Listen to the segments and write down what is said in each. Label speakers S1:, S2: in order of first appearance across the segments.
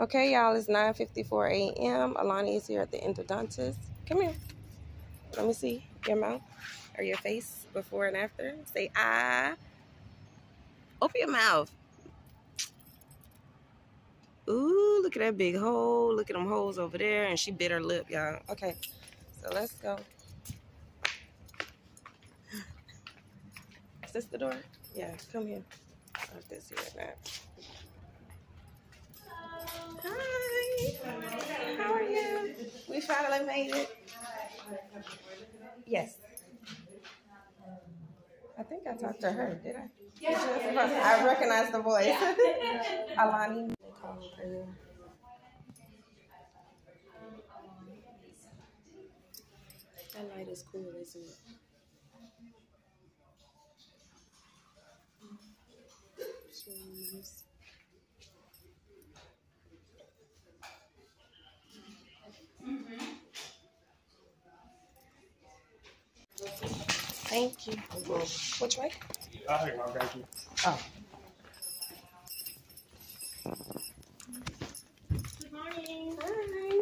S1: Okay, y'all, it's 9.54 a.m. Alani is here at the endodontist. Come here. Let me see your mouth or your face before and after. Say ah. Open your mouth. Ooh, look at that big hole. Look at them holes over there. And she bit her lip, y'all. Okay, so let's go. Is this the door? Yeah, come here. Here now. Hi. How are you? We finally made it. Yes. I think I talked to her, did I? Yeah. I recognize the voice. Alani. That light is cool, isn't it? Cheese. Thank you. Which way?
S2: I think I'll grab you.
S1: Oh.
S3: Good morning.
S1: Hi.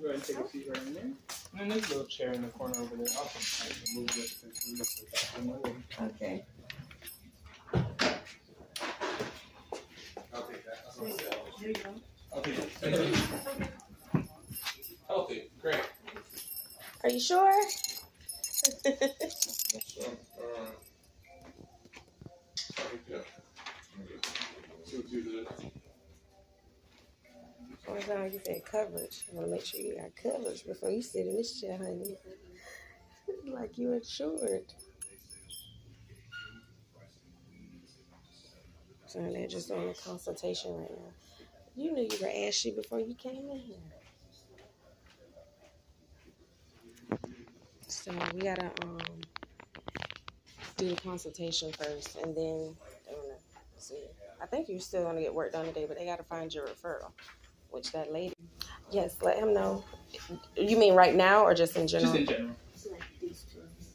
S2: Go ahead and take a seat right in there. And then there's a little chair in the corner over there. I'll I move this because we just got in my way.
S1: Okay.
S2: I'll take that.
S1: There you go.
S2: I'll take it.
S1: You sure? As long as coverage. I want to make sure you got coverage before you sit in this chair, honey. like you insured. So they're just on a consultation right now. You knew you were ashy before you came in here. So we gotta um do the consultation first, and then they're gonna see. I think you're still gonna get work done today, but they gotta find your referral, which that lady. Yes, let him know. You mean right now or just in general?
S2: Just in general.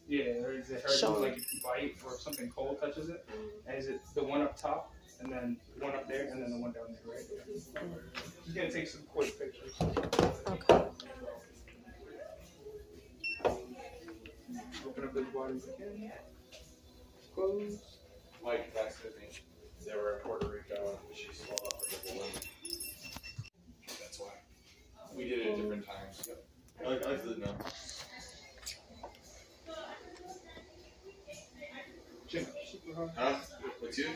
S2: Yeah, or is it
S1: 'em.
S2: like if you bite or if something cold touches it? And is it the one up top and then one up there and then the one down there, right? Just gonna take some quick pictures.
S1: Okay.
S2: Open up as wide as you can. Close.
S4: Mike texted me. They were in Puerto Rico and she swelled up like a balloon. That's why. We did it at different times. I, I didn't know.
S2: Chin super high.
S4: Huh? What's you?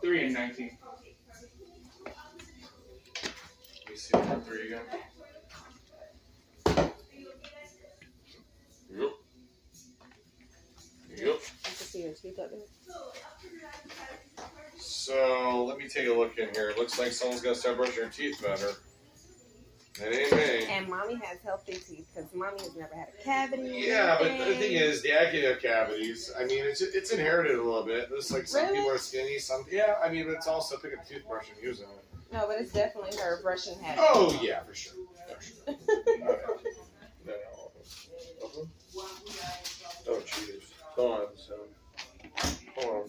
S2: Three and nineteen.
S4: Let me see three again. Yep.
S1: I can see your teeth.
S4: So let me take a look in here. It looks like someone's gonna start brushing their teeth better. It ain't me.
S1: And mommy has healthy teeth because mommy has never had a cavity.
S4: Yeah, but the thing is, the acne cavities. I mean, it's it's inherited a little bit. It's like some
S1: Really?
S4: people are skinny, some yeah. I mean, it's also pick a toothbrush and using it.
S1: No, but it's definitely her brushing habit.
S4: Oh yeah, for sure. For sure. Okay. No, no, no. Oh jeez. Hold on. So, hold on.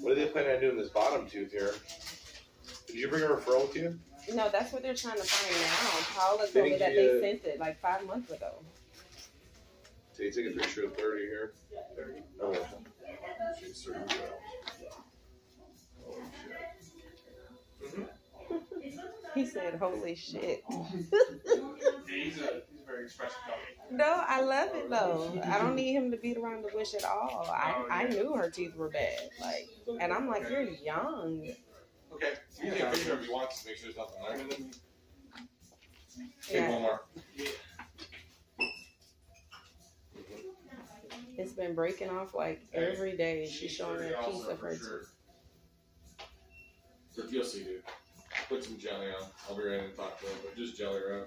S4: What are they planning on doing this bottom tooth here? Did you bring a referral with you?
S1: No, that's what they're trying to find now. Paula told me
S4: Thank
S1: that
S4: you.
S1: they sent it like five months ago.
S4: So you take a picture of thirty here. Thirty. Oh. She's thirty. Holy shit. Mhm.
S1: He said, "Holy shit."
S2: Yeah, he's a he's a very expressive dog.
S1: no, I love it though. I don't need him to beat around the bush at all. I,
S2: Oh,
S1: I knew her teeth were bad, like, and I'm like, "You're young."
S4: Okay. You can take a picture if you want to make sure there's nothing there. Take
S1: Yeah.
S4: one more.
S1: It's been breaking off like every day. She's showing a piece of her teeth.
S4: So you'll see, dude. Put some jelly on. I'll be ready to talk to her, but just jelly around.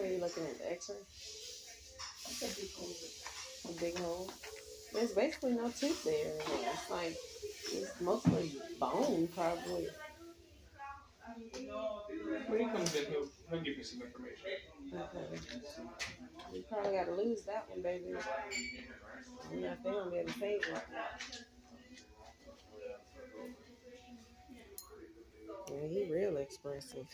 S1: looking at the X-ray? A big hole. There's basically no tooth there. It's like it's mostly bone, probably.
S2: When he comes in, he'll, he'll give you some information.
S1: Okay. You probably got to lose that one, baby. I'm not gonna be able to save it. Yeah, he real expressive.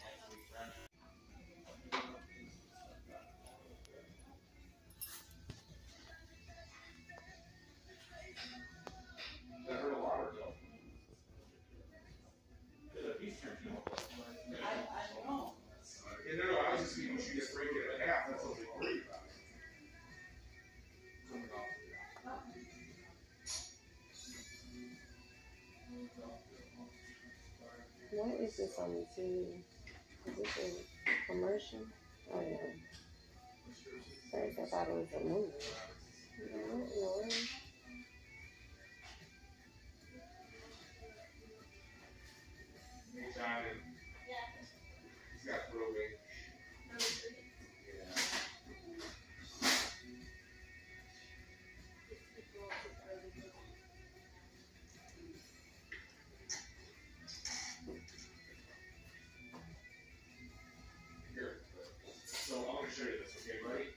S5: What
S1: is this on the TV? Is this a commercial? Oh yeah. First I thought it was a movie. No, no.
S5: John, show you this, okay, buddy?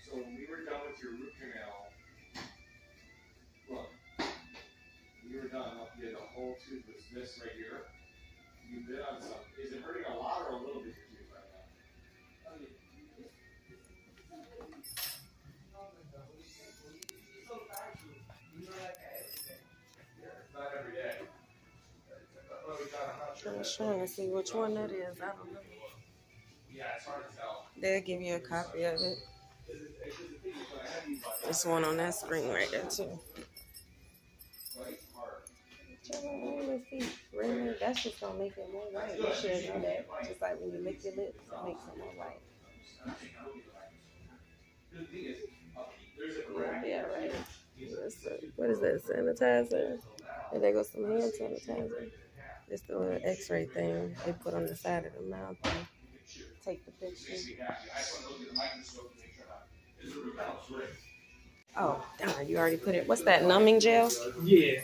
S5: So when we were done with your root canal, look, when you were done, up you had the whole tooth was this right here. You bit on something. Is it hurting a lot or a little bit your tooth right now? Not every day. Well, we got- I'm not sure
S1: I was
S5: that-
S1: trying to see which one that is. I don't know.
S5: Yeah, it's hard to tell.
S1: They'll give you a copy of it. This one on that screen right there too. Really, that's just gonna make it more white. You should know that. Just like when you lick your lips, it makes it more white.
S5: There's
S1: Yeah, right. What is that? Sanitizer. And there goes some hand sanitizer. It's the little X-ray thing they put on the side of the mouth take the picture.
S5: Makes me happy. I just want to look at the microscope and make sure not. Is the root canal great?
S1: Oh, darn! You already put it. What's that? Numbing gel.
S2: Yeah.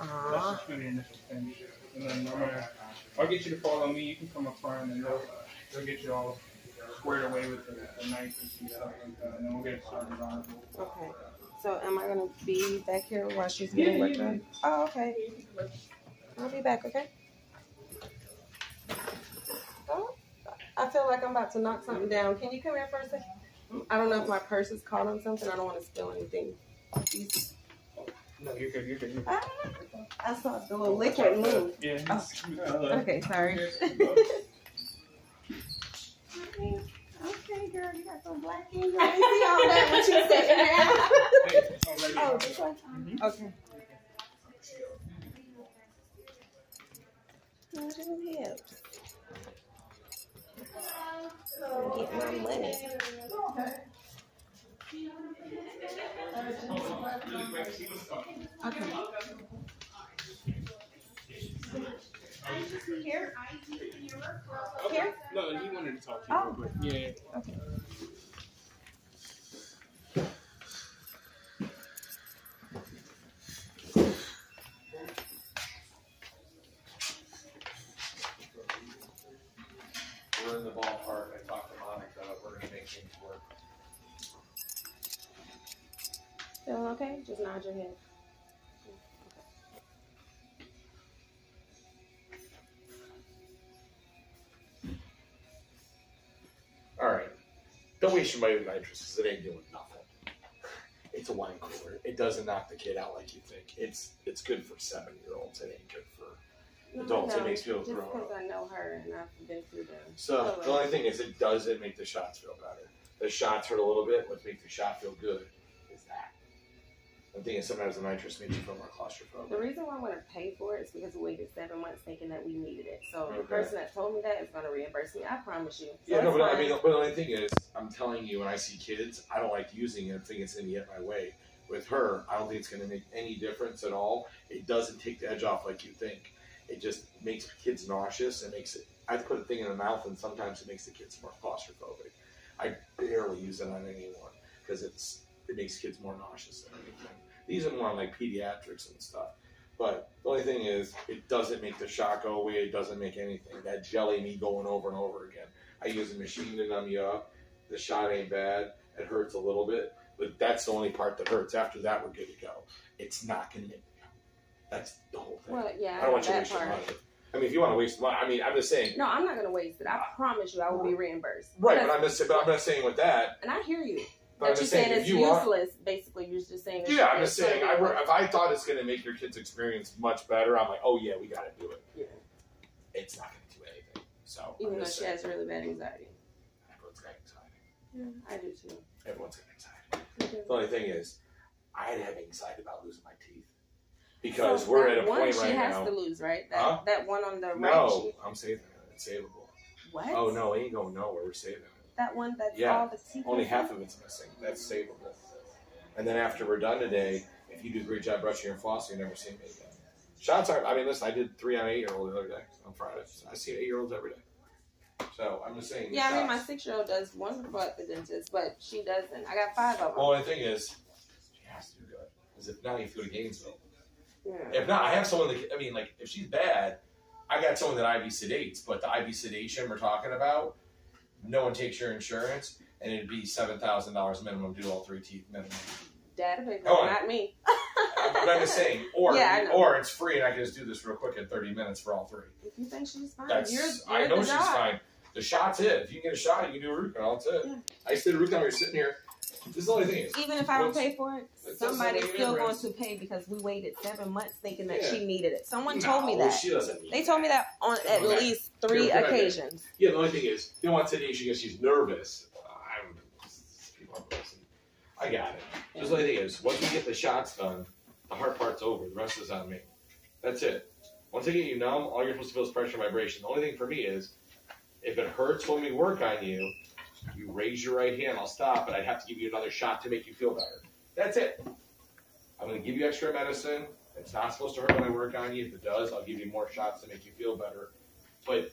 S1: Aw.
S2: That's just for the initial thing. And then I'm gonna, I'll get you to follow me. You can come up front and they'll, uh, they'll get you all squared away with the, the knife and stuff like that. And then we'll get it started on it.
S1: Okay. So am I gonna be back here while she's getting
S2: Yeah,
S1: work
S2: yeah,
S1: done? Oh, okay. I'll be back. Okay. Oh, I feel like I'm about to knock something down. Can you come here for a second? I don't know if my purse is caught on something. I don't want to spill anything. These-
S2: No, you're good. You're good. You're good.
S1: Ah, I saw the little liquid move.
S2: Yeah.
S1: Okay, sorry. okay, girl, you got some black in your. See all that when you down. Oh, this one? Okay. Look at them Get my money. Okay. Here? Here?
S2: No, he wanted to talk to you,
S1: Oh.
S2: but yeah.
S1: Okay.
S6: We're in the ballpark. I talked to Monica. Work.
S1: Feeling okay? Just nod your head.
S4: All right. Don't waste your money with nitrous because it ain't doing nothing. It's a wine cooler. It doesn't knock the kid out like you think. It's it's good for seven year olds. It ain't good for adults. It makes people
S1: Just
S4: throw
S1: because
S4: up.
S1: I know her and I've been through them.
S4: So the only thing is, it doesn't make the shots feel better. The shots hurt a little bit. What makes the shot feel good is that. I'm thinking sometimes the nitrous makes you feel more claustrophobic.
S1: The reason why I want to pay for it is because we waited seven months thinking that we needed it. So the person that told me that is going to reimburse me. I promise you. So
S4: Yeah, no, but I mean, but the only thing is, I'm telling you, when I see kids, I don't like using it. I think it's going to get in my way. With her, I don't think it's going to make any difference at all. It doesn't take the edge off like you think. It just makes kids nauseous It makes it. I put a thing in the mouth, and sometimes it makes the kids more claustrophobic. I barely use it on anyone because it's it makes kids more nauseous than anything. These are more like pediatrics and stuff. But the only thing is, it doesn't make the shot go away. It doesn't make anything. That jelly me going over and over again. I use a machine to numb you up. The shot ain't bad. It hurts a little bit, but that's the only part that hurts. After that, we're good to go. It's not gonna make me go. That's the whole thing.
S1: Well, yeah,
S4: I don't want you to waste your money. I mean, if you want to waste money, I mean, I'm just saying.
S1: No, I'm not gonna waste it. I uh, promise you, I will be reimbursed.
S4: Right, but I'm just, but I'm not saying with that.
S1: and I hear you.
S4: But
S1: But you're saying
S4: saying,
S1: it's
S4: you are,
S1: useless. Basically, you're just saying. It's,
S4: yeah, I'm just saying. I, if I thought it's going to make your kids' experience much better, I'm like, oh yeah, we got to do it.
S1: Yeah.
S4: It's not going to do anything. So
S1: Even though she
S4: saying,
S1: has really bad anxiety.
S4: everyone's got anxiety.
S1: Yeah, I do too.
S4: Everyone's got anxiety. The only thing is, I'd have anxiety about losing my teeth because
S1: So
S4: we're at a
S1: one
S4: point
S1: she
S4: right
S1: has
S4: now.
S1: to lose, right? That
S4: Huh?
S1: that one on the right.
S4: no,
S1: She,
S4: I'm saving it. It's savable.
S1: what?
S4: Oh no, it ain't going nowhere. We're saving it.
S1: That one that's
S4: Yeah,
S1: all the teeth.
S4: Only half of it's missing. That's savable. And then after we're done today, if you do a great job brushing your floss, you never see me again. Shots are. I mean, listen, I did three on an eight-year-old the other day on Friday. I see eight-year-olds every day. So I'm just saying.
S1: Yeah, I mean, my six-year-old does wonderful at the dentist, but she doesn't. I got five of them.
S4: Well, the thing is, she has to do good. Because if not, you have to go to Gainesville.
S1: Yeah.
S4: If not, I have someone that. I mean, like, if she's bad, I got someone that IV sedates. But the IV sedation we're talking about, no one takes your insurance, and it'd be seven thousand dollars minimum. to Do all three teeth minimum.
S1: Database,
S4: Oh,
S1: not me.
S4: But I'm just saying, or
S1: Yeah,
S4: or it's free, and I can just do this real quick in 30 minutes for all three.
S1: If you think she's fine,
S4: That's
S1: you're, you're
S4: I know she's
S1: job.
S4: fine. The shot's it. If you can get a shot, you can do a root canal. That's it.
S1: Yeah.
S4: I just did a root canal. You're sitting here. This is the only thing is,
S1: Even if I don't pay for it, somebody's still going to pay because we waited seven months thinking that
S4: Yeah.
S1: she needed it. Someone
S4: no,
S1: told me that.
S4: She doesn't. Need
S1: They told me that on at least three
S4: back.
S1: occasions.
S4: Yeah, the only thing is, they want sedation because she's nervous. I'm. I got it. Just the only thing is, once we get the shots done, the hard part's over. The rest is on me. That's it. Once I get you numb, all you're supposed to feel is pressure and vibration. The only thing for me is, if it hurts when we work on you, you raise your right hand, I'll stop, but I'd have to give you another shot to make you feel better. That's it. I'm going to give you extra medicine. It's not supposed to hurt when I work on you. If it does, I'll give you more shots to make you feel better. But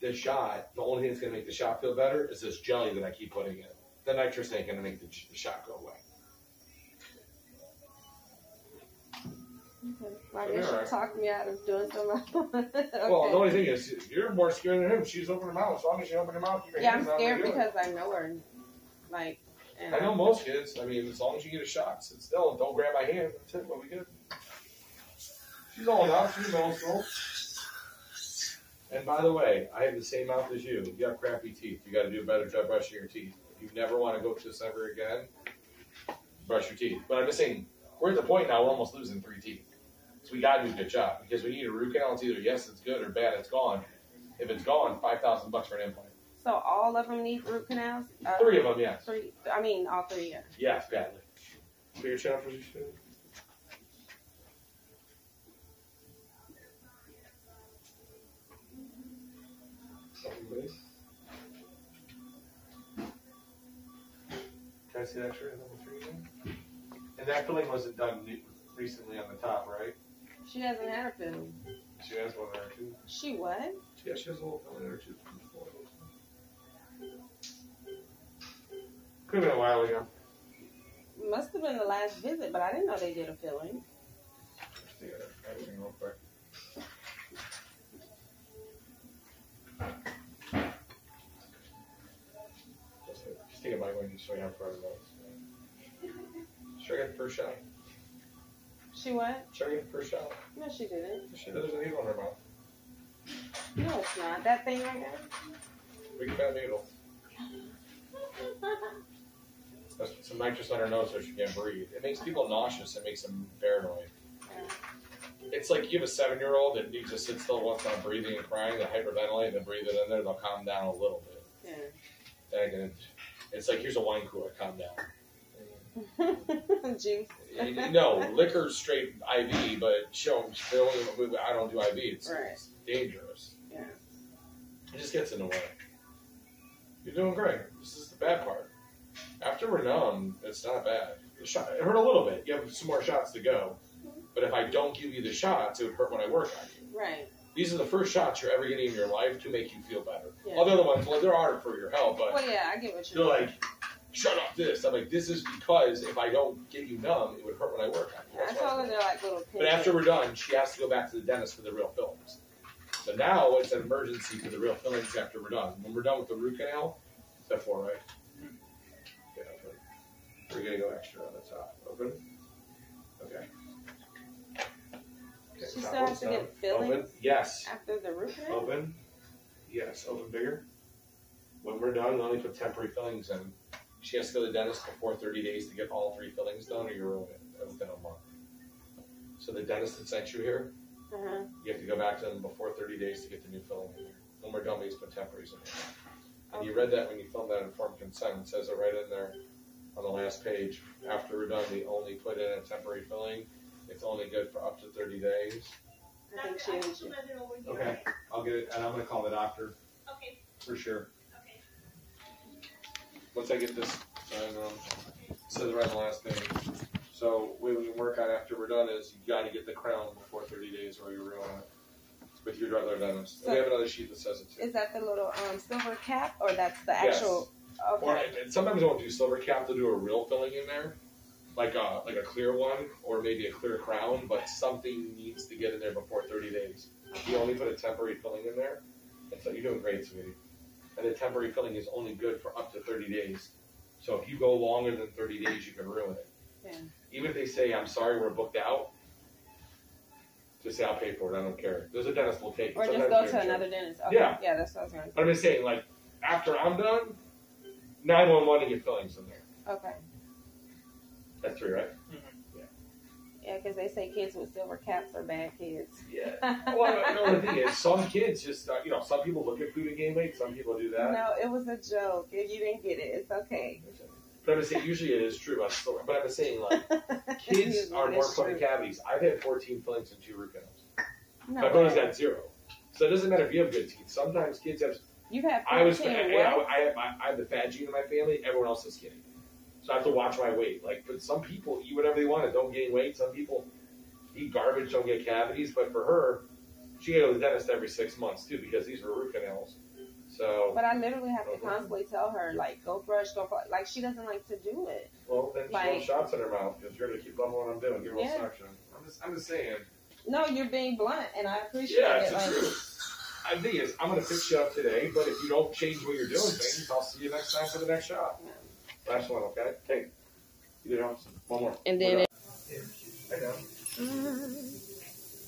S4: the shot, the only thing that's going to make the shot feel better is this jelly that I keep putting in. The nitrous ain't going to make the, the shot go away.
S1: I
S4: Okay,
S1: guess talked me out of doing something. okay.
S4: Well, the only thing is, you're more scared than him. She's opening her mouth. As long as you open her mouth, you
S1: yeah, I'm scared because I know her. Like, and
S4: I know most kids. I mean, as long as you get a shot, sit still and don't grab my hand. That's it. What we good. She's old enough. She's middle school. And by the way, I have the same mouth as you. You have crappy teeth. You got to do a better job brushing your teeth. If you never want to go to this ever again, brush your teeth. But I'm just saying, we're at the point now. We're almost losing three teeth. So we got to do a good job because we need a root canal. It's either yes, it's good, or bad, it's gone. If it's gone, five thousand bucks for an implant.
S1: so all of them need root canals. Uh,
S4: Three of them, yes.
S1: Three. I mean, all three. Yeah.
S4: Yes, badly. Put your chin up for your chin. Can I see that shirt number three again? And that filling wasn't done recently on the top, right?
S1: She hasn't had a filling.
S4: She has one there too.
S1: She what?
S4: Yeah, she has a little filling there too. Could have been a while ago.
S1: Must have been the last visit, but I didn't know they did a filling.
S4: Just take everything real quick. Just, uh, just take a bite when you show you how far it goes. Should I get the first shot?
S1: She what?
S4: Should I get the first shot?
S1: No, she didn't.
S4: She doesn't need one in her mouth.
S1: No, it's not. That thing right there.
S4: Big fat needle. Put some nitrous on her nose so she can't breathe. It makes people nauseous. It makes them paranoid. It's like you have a seven year old that needs to sit still once on breathing and crying, they hyperventilate, and then breathe it in there, they'll calm down a little bit.
S1: Yeah.
S4: Then it's like here's a wine cooler, calm down. No, liquor straight IV, but show them. I don't do IV. It's,
S1: Right.
S4: it's dangerous.
S1: Yeah.
S4: It just gets in the way. You're doing great. This is the bad part. After we're numb, it's not bad. The shot, it hurt a little bit. You have some more shots to go. Mm-hmm. But if I don't give you the shots, it would hurt when I work on you.
S1: Right.
S4: These are the first shots you're ever getting in your life to make you feel better.
S1: Yeah.
S4: Other ones, well, there are for your health, but
S1: Well, yeah, I get what
S4: they're
S1: you're
S4: like, shut up this. I'm like, this is because if I don't get you numb, it would hurt when I work.
S1: I
S4: That's why.
S1: told her they're like little
S4: But after we're done, she has to go back to the dentist for the real fillings. So now it's an emergency for the real fillings after we're done. When we're done with the root canal, that four, right? Mm-hmm. Okay, open. We're gonna go extra on the top. Open. Okay. Okay,
S1: She still has to
S4: down.
S1: get fillings?
S4: Open. Yes.
S1: after the root canal.
S4: Open. Yes. Open bigger. When we're done, we only put temporary fillings in. She has to go to the dentist before 30 days to get all three fillings done, or you ruin it within a month. So the dentist that sent you here,
S1: Uh-huh.
S4: you have to go back to them before 30 days to get the new filling in there. When we're done, put temporaries in there. And you read that when you filled that informed consent. It says it right in there on the last page. After we're done, we only put in a temporary filling. It's only good for up to 30 days.
S1: I think she.
S4: Okay, I'll get it, and I'm gonna call the doctor
S3: Okay,
S4: for sure.
S3: Okay.
S4: Once I get this, it says right on the last page. So what we can work on after we're done is you gotta get the crown before 30 days or you ruin it. With your regular dentist. And we have another sheet that says it too.
S1: Is that the little um, silver cap, or that's the
S4: Yes.
S1: actual?
S4: Or and sometimes they won't do silver cap; they'll do a real filling in there, like a like a clear one, or maybe a clear crown. But something needs to get in there before 30 days. You only put a temporary filling in there, and so you're doing great, sweetie. And the temporary filling is only good for up to 30 days. So if you go longer than 30 days, you can ruin it.
S1: Yeah.
S4: Even if they say, "I'm sorry, we're booked out," just say, "I'll pay for it. I don't care." There's a dentist will take it.
S1: Or just
S4: Sometimes
S1: go to
S4: insured.
S1: another dentist. Okay.
S4: Yeah.
S1: Yeah, that's what I was gonna say.
S4: But I'm just saying, like, after I'm done, 911 to get fillings in there.
S1: Okay.
S4: That's three, right? Mm-hmm.
S1: Yeah, because they say kids with silver caps are bad kids.
S4: Yeah. well, no, the thing is, some kids just, uh, you know, some people look at food and gain weight, some people do that.
S1: No, it was a joke. If you didn't get it, it's okay.
S4: But I'm saying, usually it is true. I'm still, but I'm just saying, like, kids are more prone to cavities. I've had 14 fillings and two root canals.
S1: No
S4: My brother's
S1: way.
S4: got zero. So it doesn't matter if you have good teeth. Sometimes kids have.
S1: You've had
S4: I was.
S1: 14
S4: I? I, I, have I have the fat gene in my family. Everyone else is skinny. So I have to watch my weight. Like, but some people eat whatever they want and don't gain weight. Some people eat garbage, don't get cavities. But for her, she goes to the dentist every six months too because these were root canals. So,
S1: But I literally have to constantly tell her, like, go brush, go brush. Like, she doesn't like to do it.
S4: well, then she
S1: Like-
S4: shots in her mouth because you're gonna keep loving what I'm doing. Give her a
S1: Yeah.
S4: suction. I'm just, I'm just saying.
S1: No, you're being blunt, and I appreciate
S4: Yeah,
S1: it.
S4: it's the
S1: Like,
S4: truth. I think is I'm gonna fix you up today, but if you don't change what you're doing, things, I'll see you next time for the next shot. Last one, okay? Hey, you did awesome. One more.
S1: and then
S4: We're
S1: it,
S4: done. I know.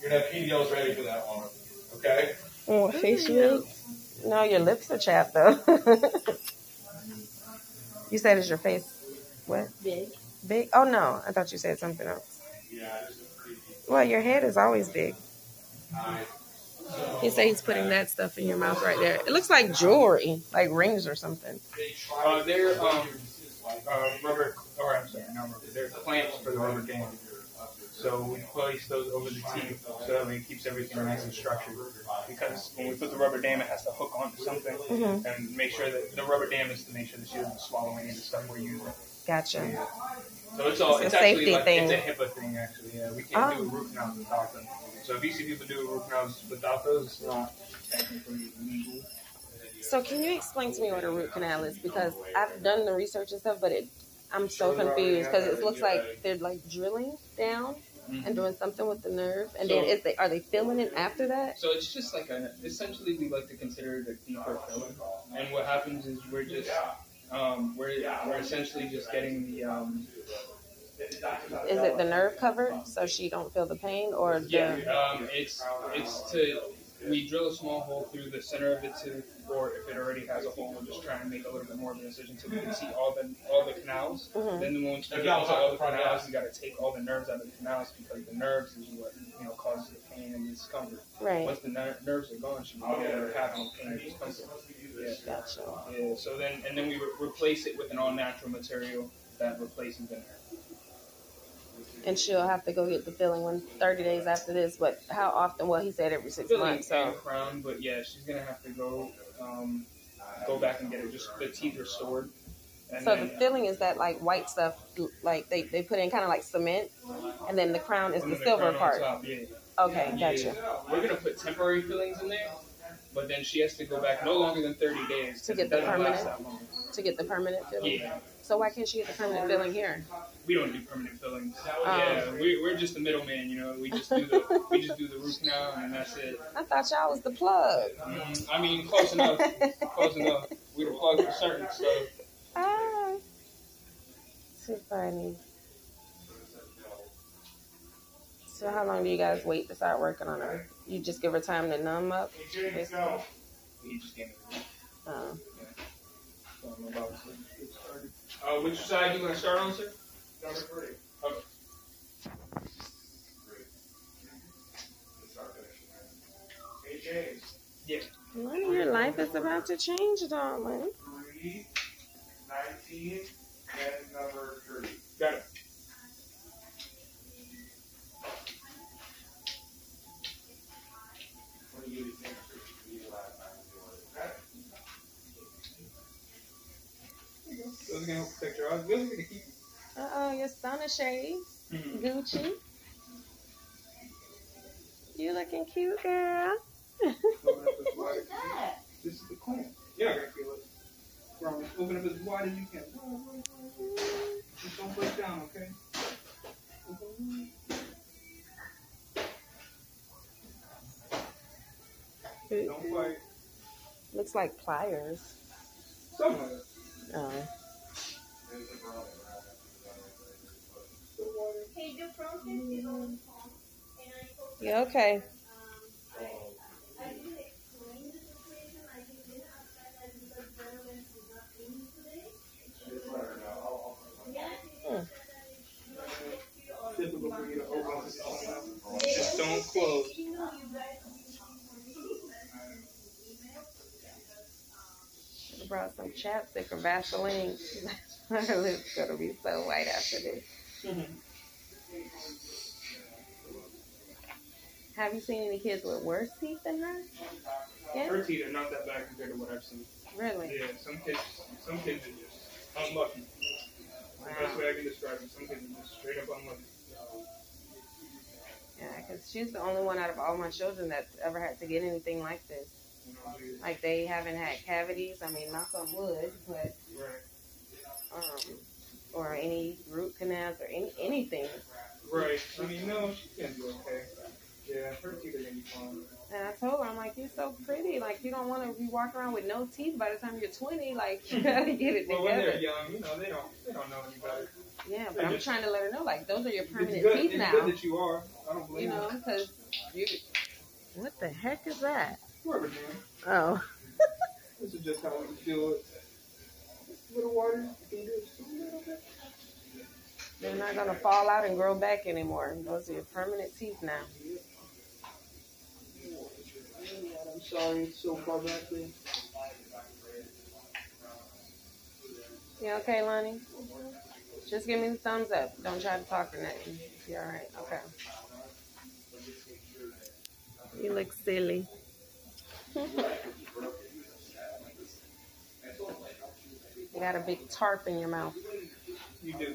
S4: You're gonna have PDLs ready for that one, okay?
S1: oh, face you No, your lips are chapped though. you said it's your face. What?
S3: Big.
S1: Big? Oh no, I thought you said something else.
S4: Yeah, this
S1: Well, your head is always big.
S4: Alright.
S1: He said he's putting that stuff in your mouth right there. It looks like jewelry, like rings or something.
S2: Uh, they're um, uh, rubber, or I'm sorry, not rubber. They're clamps for the rubber dam. So we place those over the teeth so that way it keeps everything nice and structured. Because when we put the rubber dam, it has to hook onto something
S1: hmm
S2: and make sure that the rubber dam is to make sure that she doesn't swallow any of the stuff we're using.
S1: Gotcha.
S2: Yeah. So it's all
S1: It's a
S2: it's, actually
S1: safety
S2: like
S1: thing.
S2: it's a HIPAA thing actually. Yeah, we can't
S1: Oh.
S2: do root canals without them. So if you see people do root canals without those, it's not technically legal.
S1: So can you explain to me what a root canal is? Because I've done the research and stuff, but it, I'm so confused because it looks like they're like drilling down and doing something with the nerve, and then is they are they filling it after that?
S2: So it's just like a essentially we like to consider it a deeper filling. And what happens is we're just um, we're we're essentially just getting the um,
S1: Is it the nerve covered so she don't feel the pain, or the
S2: yeah um, it's it's to we drill a small hole through the center of the tooth, or if it already has a hole, we're just trying to make a little bit more of an incision so we can see all the all the canals.
S1: Mhm.
S2: Then once we get into all the canals, we got to take all the nerves out of the canals because the nerves is what you know causes the pain and discomfort.
S1: right?
S2: Once the ner- nerves are gone, she will never have any pain or discomfort. Yeah.
S1: Gotcha.
S2: Yeah, so then and then we re- replace it with an all natural material that replaces the nerve.
S1: And she'll have to go get the filling when 30 days after this. But how often? Well, he said every six
S2: Filling
S1: months. So
S2: crown, but yeah, she's gonna have to go um, go back and get it. Just the teeth restored. And
S1: So
S2: then,
S1: the filling is that like white stuff, like they, they put in kind of like cement, and then the crown is
S2: and
S1: the silver part.
S2: yeah.
S1: Okay, gotcha.
S2: We're gonna put temporary fillings in there, but then she has to go back no longer than 30 days
S1: to get the permanent? To get the permanent filling.
S2: Yeah,
S1: So why can't she get the permanent filling here?
S2: We don't do permanent fillings.
S1: Oh.
S2: Yeah, we, we're just the middleman. You know, we just do the we just do the root canal and that's it.
S1: I thought y'all was the plug.
S2: Mm, I mean, close enough. Close enough. We the plug for certain stuff.
S1: ah, too funny. So how long do you guys wait to start working on her? You just give her time to numb up? basically?
S2: He just gave me
S1: Oh.
S2: So I'm about to get started. Uh, which side you gonna start on, sir?
S5: Number three.
S2: Okay.
S5: Great. Let's start finishing. Hey, James.
S1: Well, your life is about to change, darling.
S5: Three, nineteen, and number three.
S2: Got it.
S5: When you do you do the last time you do it. Okay?
S2: Those are gonna help protect your eyes. Those are gonna keep.
S1: Uh oh, your stunner shades.
S2: Mhm.
S1: Gucci. You looking cute, girl.
S2: Open up as wide as This is the clamp. Yeah, I gotta feel it. Wrong. Open up as wide as you can. Just don't break down, okay? Don't fight.
S1: Looks like pliers.
S2: Somewhere.
S1: Oh.
S5: There's a brother around it.
S3: Hey, the process is on phone, and I hope
S1: Yeah, okay.
S3: um, I, I didn't explain the situation. I think this upside that because Donovan is not in today.
S5: Just let her know. I'll, I'll.
S3: Yes,
S1: Hmm.
S2: Difficult for you to open this up. Just don't close.
S3: you know you guys will be confirmation.
S1: I brought some chapstick or Vaseline. Her lips gonna be so white after this. Have you seen any kids with worse teeth than her? Yeah,
S2: Her teeth are not that bad compared to what I've seen.
S1: really.
S2: Yeah, some kids, some kids are just unlucky. That's the best way I can describe it. Some kids are just straight up unlucky.
S1: Yeah, because she's the only one out of all my children that's ever had to get anything like this.
S2: You know,
S1: Like they haven't had cavities. I mean, knock on wood, but
S2: right,
S1: um, or any root canals or any anything.
S2: Right. I mean, no, she can do okay. Yeah, her teeth are gonna be fine.
S1: And I told her, I'm like, you're so pretty. Like you don't want to be walking around with no teeth by the time you're 20. Like you gotta get it
S2: Well, when they're
S1: together.
S2: young, you know, they don't, they don't know any better.
S1: Yeah, but I'm trying to let her know, like those are your
S2: It's
S1: permanent
S2: good.
S1: teeth
S2: It's
S1: now.
S2: good that you are. I don't blame
S1: You know, because you. What the heck is that?
S2: Whoever, man.
S1: Oh.
S2: This is just how we do it. A little water. You can do it just a little bit.
S1: They're not gonna fall out and grow back anymore. Those are your permanent teeth now.
S2: I'm sorry, it's so far back there.
S1: You okay, Lonnie? Just give me the thumbs up. Don't try to talk or nothing. You alright? Okay. You look silly. you got a big tarp in your mouth.
S2: You do.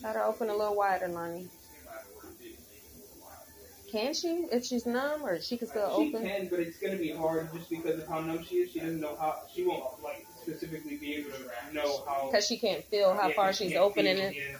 S1: Try to open a little wider, Lonnie. Can she? If she's numb, or she can still
S2: She
S1: open?
S2: can, but it's gonna be hard just because of how numb she is. She doesn't know how. She won't like specifically be able to know how.
S1: Because she can't feel how
S2: Yeah,
S1: far
S2: she
S1: she's opening
S2: feel,
S1: it.
S2: yeah.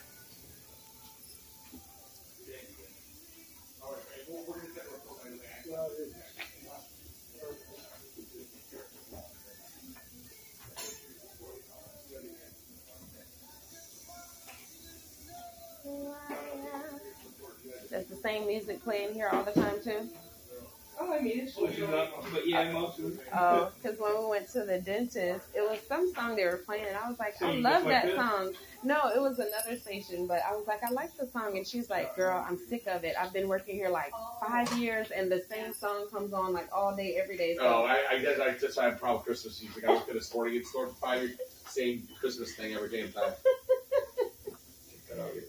S1: Same music playing here all the time too?
S2: Uh, I mean, it's switches up, but yeah, mostly.
S1: Oh, because when we went to the dentist, it was some song they were playing, and I was like,
S2: So
S1: I love
S2: like
S1: that
S2: this?
S1: song. No, it was another station, but I was like, I like the song, and she's like, Girl, I'm sick of it. I've been working here like five years, and the same song comes on like all day, every day. So
S4: Oh, I, I guess I just I have a problem with Christmas music. I was at a sporting goods store for five years, same Christmas thing every damn time. Take that out of here.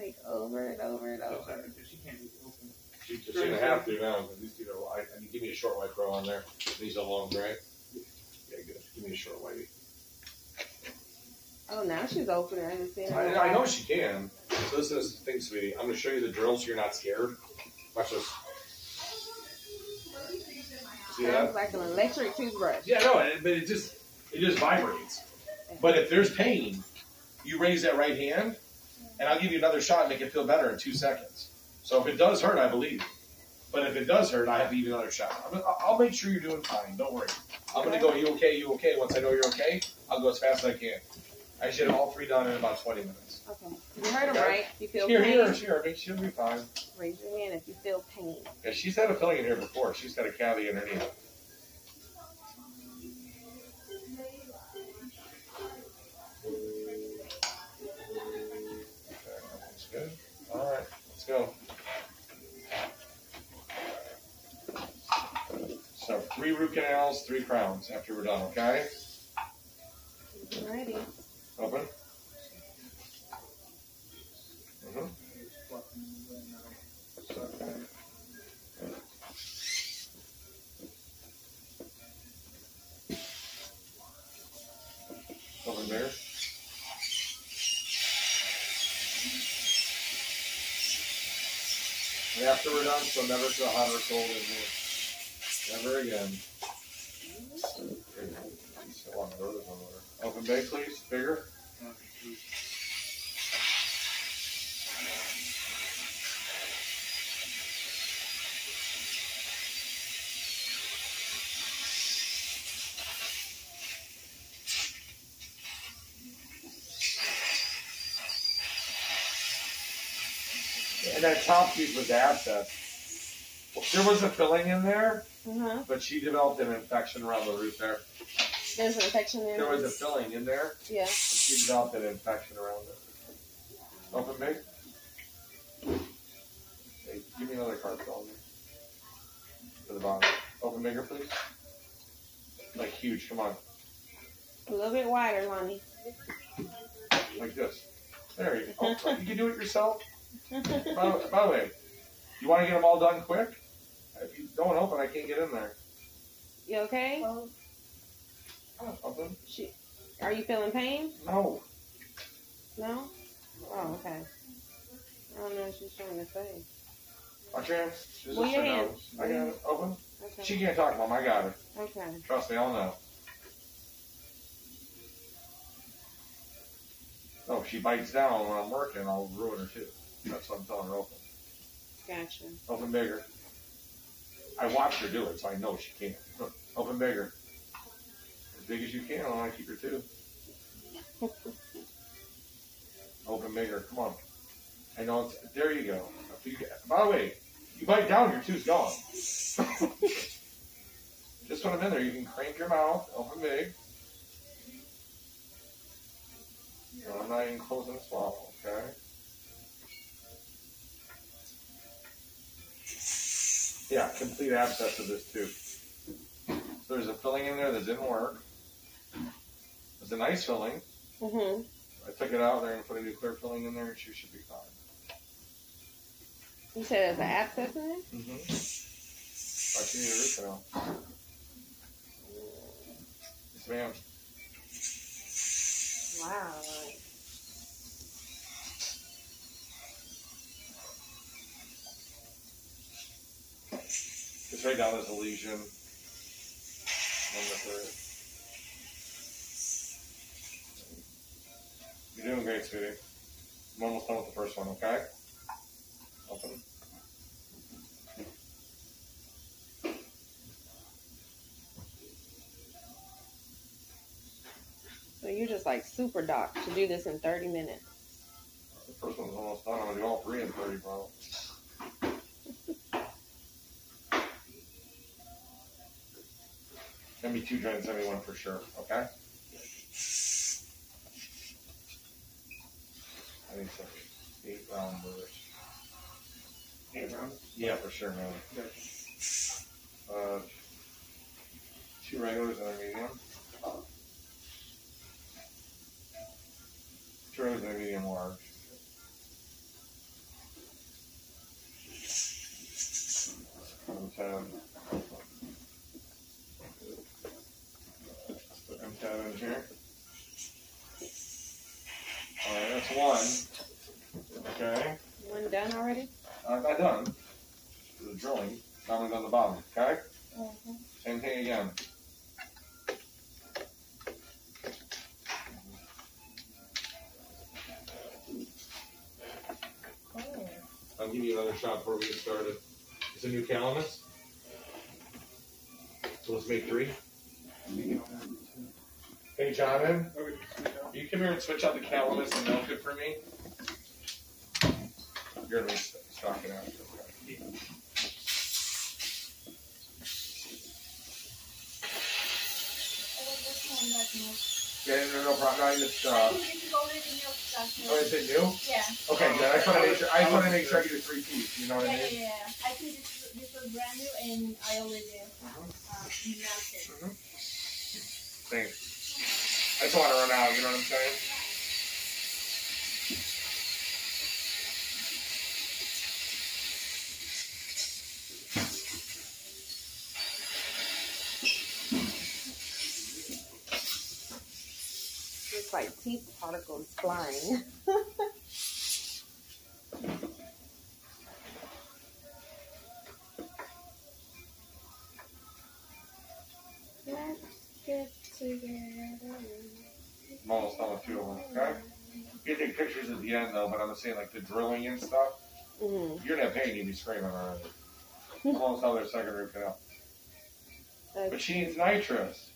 S1: Like over and over and over.
S2: She can't be open.
S4: She just gonna have to now because these two are. I, I mean, give me a short white crow on there. These are long, right? Yeah, good. Give me a short whitey.
S1: Oh, now she's open. I haven't seen her. in a
S4: I, I know she can. So listen to this thing, sweetie. I'm gonna show you the drill so you're not scared. Watch this. See that?
S1: Like an electric toothbrush.
S4: Yeah, no, it- but it just it just vibrates. But if there's pain, you raise that right hand, and I'll give you another shot and make it feel better in two seconds. So if it does hurt, I believe. But if it does hurt, I have to give you another shot. I'm, I'll make sure you're doing fine. Don't worry. I'm gonna go. You okay? You okay? Once I know you're okay, I'll go as fast as I can. I should have all three done in about 20 minutes.
S1: Okay. You heard him
S4: Okay.
S1: right. You feel
S4: Here,
S1: pain.
S4: here, here. I mean, she'll be fine.
S1: Raise your hand if you feel pain.
S4: Yeah, she's had a filling in here before. She's got a cavity underneath. Okay, go. So three root canals, three crowns after we're done. Okay,
S1: Ready.
S4: open. Mhm. Open there. And after we're done, so never feel hot or cold in here. Never again. Still on the road. Open bay, please. Bigger. And that top piece was abscess. There was a filling in there,
S1: Uh huh.
S4: but she developed an infection around the root there.
S1: There's an infection there.
S4: There was a filling in there,
S1: Yeah.
S4: she developed an infection around it. Open big. Hey, give me another card me. To the bottom. Open bigger, please. Like huge. Come on.
S1: A little bit wider, Lonnie.
S4: Like this. There you go. Oh, you can do it yourself. By, the- by the way, you want to get them all done quick? If you don't open, I can't get in there.
S1: you okay?
S4: Open?
S1: She, are you feeling pain?
S4: No.
S1: No? Oh, okay. I don't know what she's trying to say.
S4: Watch your hands. She's
S1: Well,
S4: just
S1: your
S4: her
S1: hands.
S4: nose. I got it. Open.
S1: Okay.
S4: She can't talk, Mom. I got her.
S1: Okay.
S4: Trust me, I'll know. Oh, if she bites down when I'm working, I'll ruin her too. That's what I'm telling her. Open.
S1: Gotcha.
S4: Open bigger. I watched her do it, so I know she can. Open bigger. As big as you can. I want to keep her too. Open bigger. Come on. I know it's. There you go. You, by the way, you bite down, your tooth's gone. Just when I'm in there, you can crank your mouth, open big. No, I'm not even closing the swallow, okay? Yeah, complete abscess of this tooth. So there's a filling in there that didn't work. It's a nice filling.
S1: Mm-hmm.
S4: I took it out, there and put a new clear filling in there, and she should be fine.
S1: You said there's an abscess in it?
S4: Mm-hmm. But you need a root canal. Yes, ma'am.
S1: Wow.
S4: It's right down as a lesion. Number three. You're doing great, sweetie. I'm almost done with the first one, okay? Open.
S1: So you're just like super doc to do this in 30 minutes.
S4: The first one's almost done. I'm gonna do all three in 30, bro. Gonna be two dry seventy one for sure. Okay. I think so. Eight round burst.
S2: Eight rounds.
S4: Yeah, for sure, man.
S2: Okay.
S4: Uh, two regulars and a medium. Two regulars and a medium large. M ten. Put M ten in here. Alright, that's one. Okay.
S1: One done already?
S4: I'm not done. The drilling. Now I'm on the bottom. Okay? Mm-hmm. Same thing again. Oh. I'll give you another shot before we get started. It's a new calamus. So let's make three. Hey, Jonathan,
S2: Okay.
S4: you come here and switch out the calamus and milk it for me. You're gonna be stocking out. Okay. Yeah, no, no problem. I just, uh,
S3: I think this already milk
S4: oh, is it new?
S3: Yeah.
S4: Okay, good. I just want to make sure. I just want to make sure I get a three piece. You know what
S3: Yeah,
S4: I
S3: yeah,
S4: mean?
S3: yeah. I think this, this was brand new and I already uh, melted.
S4: Thanks. I just want to run out. You know what I'm saying?
S1: Like teeth particles flying. Let's get
S4: almost done with two of them. Okay. You can take pictures at the end though, but I'm saying like the drilling and stuff.
S1: Mm-hmm.
S4: You're gonna have pain. You'd be screaming already. I'm almost with their second root canal. But she needs nitrous.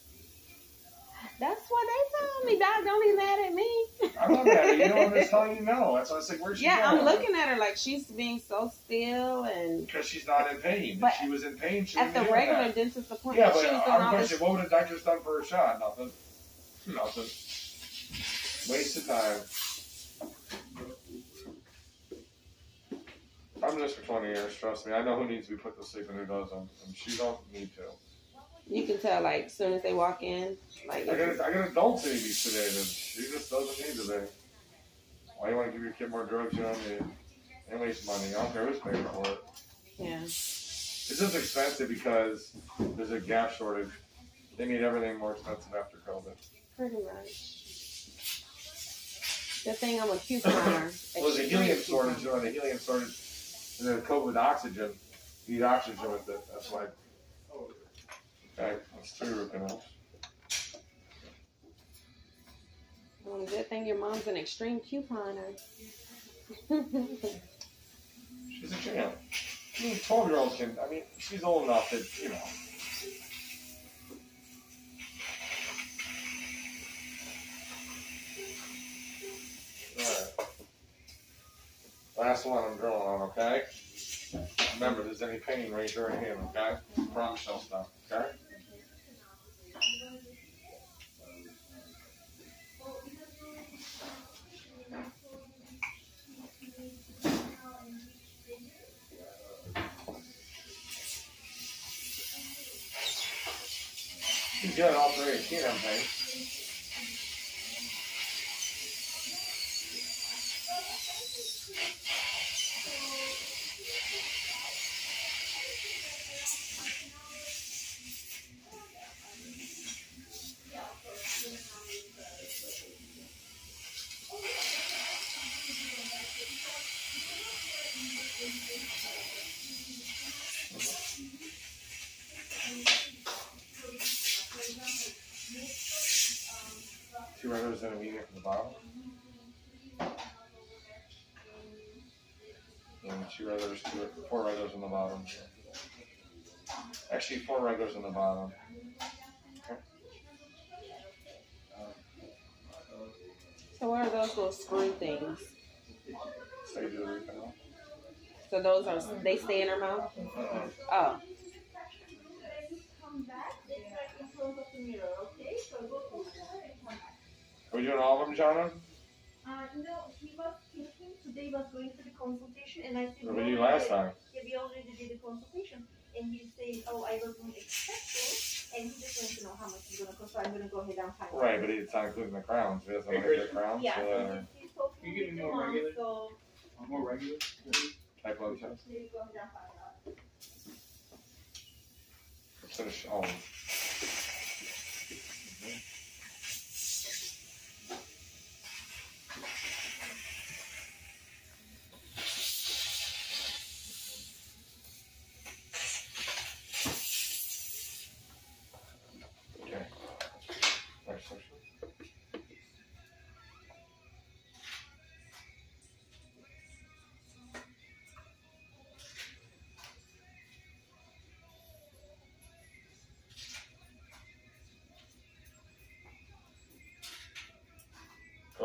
S1: That's what they told me. Doc, don't be mad at me.
S4: I'm not mad at you. I'm just telling you no. That's why I was like, where's she
S1: Yeah,
S4: going?
S1: I'm looking at her like she's being so still and
S4: Because she's not in pain.
S1: But
S4: if she was in pain, she
S1: at the regular
S4: that.
S1: dentist appointment,
S4: Yeah, but
S1: she was doing
S4: I'm
S1: all this.
S4: what would a doctor's done for a shot? Nothing. Nothing. Waste of time. I'm just for 20 years, trust me. I know who needs to be put to sleep and who doesn't. And she don't need to.
S1: You can tell like as soon as they walk in, like
S4: I got, I got adults that need sedated. She just doesn't need to be. Why you want to give your kid more drugs you don't need? And waste money. I don't care who's paying for it.
S1: yeah.
S4: It's just expensive because there's a gas shortage. They made everything more expensive after COVID.
S1: Pretty much. The thing I'm a cucumber.
S4: Well, there's a helium shortage, you know, the helium shortage, and then COVID oxygen, you need oxygen with it, that's why. Okay, that's two root canals.
S1: Well, good thing your mom's an extreme couponer.
S4: She's a champ. I mean, twelve year olds can, I mean, she's old enough that, you know. Alright. Last one I'm drilling on, okay? Remember, there's any pain, raise your hand, okay? Promise I'll stop, okay? She's good, all three. She ain't having pain. Two four regulars on the bottom. Actually, four regulars on the bottom. Okay.
S1: So what are those little screw things?
S4: So you do the root.
S1: So those are they stay in her mouth?
S4: Uh-uh.
S1: Oh,
S3: come back, it's like in front of I'll go talk to her and come back.
S4: Are we doing all of them, Jonna?
S3: Uh, no, he was thinking today was going to the consultation and I said.
S4: What did
S3: "No,
S4: we do last time?
S3: Yeah, we already did the consultation and he said, oh, I wasn't expecting and he just wants to know how much it's gonna cost, so I'm gonna go ahead and find out.
S4: Right, but it's not including the crowns. We have to
S2: Hey,
S4: make the
S2: Chris.
S4: crowns.
S3: Yeah,
S4: so
S3: so
S4: that
S3: he's, he's talking
S2: You
S3: with
S2: give me
S3: the
S2: more
S3: mom,
S2: regular?
S3: so
S2: More regular.
S4: type of test.
S3: maybe go ahead and find out.
S4: Let's finish all of them. Okay. Oh.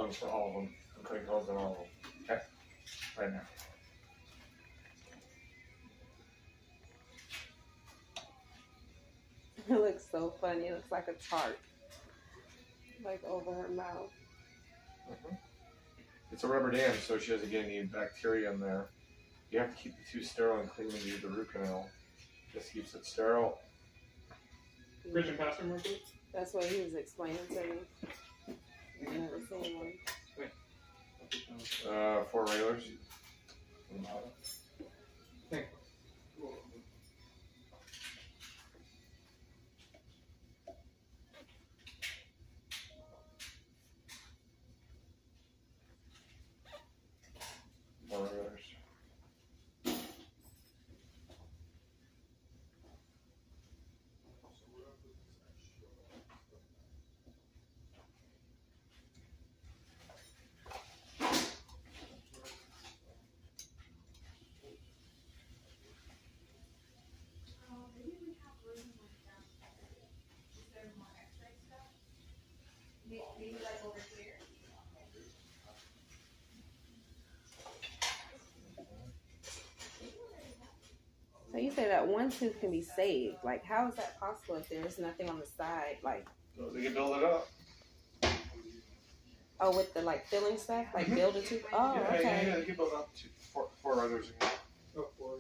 S4: Guns for all of them. Okay, guns on all of them. Okay. Right now.
S1: It looks so funny. It looks like a tart. Like over her mouth.
S4: Mhm. It's a rubber dam, so she doesn't get any bacteria in there. You have to keep the two sterile and clean when you do the root canal. This keeps it sterile.
S2: Christian pastor, real quick.
S1: That's what he was explaining to me.
S4: Uh, four regulars. Four regulars.
S3: Maybe like over here.
S1: So you say that one tooth can be saved. Like, how is that possible if there's nothing on the side? Like,
S4: So they can build it up.
S1: oh, with the like filling stuff, like
S4: Mhm.
S1: build a tooth. Oh,
S4: yeah,
S1: okay.
S4: yeah, yeah, they can build up to four, four others.
S2: Oh, four.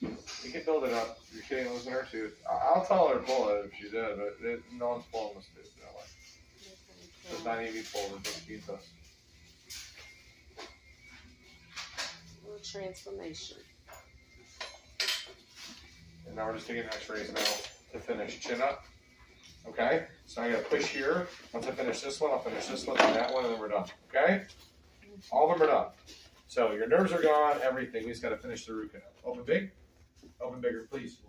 S4: You can build it up. You're kidding, losing her tooth. I- I'll tell her to pull it if she did, but it, no one's pulling this tooth that way. It's
S1: Okay,
S4: not even pulled, it just keeps us.
S1: Little transformation.
S4: And now we're just taking x-rays now to finish. Chin up. Okay? So I gotta push here. Once I finish this one, I'll finish this one and that one, and then we're done. Okay? All of them are done. So your nerves are gone, everything. We just gotta finish the root canal. Open big. Open bigger, please.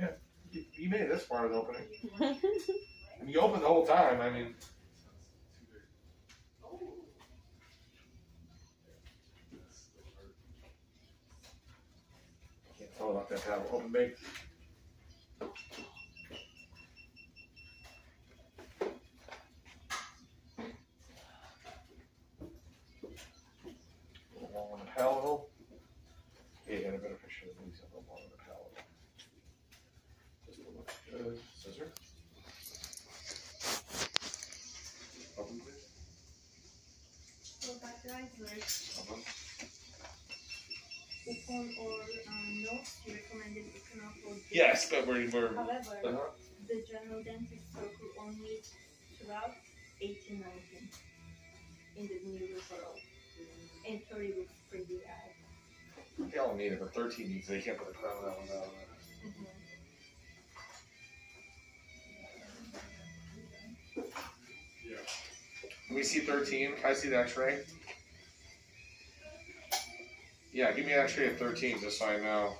S4: Yeah. You, you made it this far with opening. And you open the whole time. I mean, tell about that paddle. Open. Along with the. Yeah, you got a better picture of these along the palatal. Just to look good. Scissor. Open please.
S3: So Dr. Eisler,
S4: Open.
S3: upon or
S4: Yes, but we're, we're
S3: However,
S4: uh-huh.
S3: the general dentist circle only throughout 18, 19 in the new referral. And 30 looks pretty bad.
S4: They all need it, but 13 needs it. You can't put a crown on that one down.
S3: Mhm.
S4: Can we see 13? Can I see the x-ray? Yeah, give me an x-ray of 13 just so I know.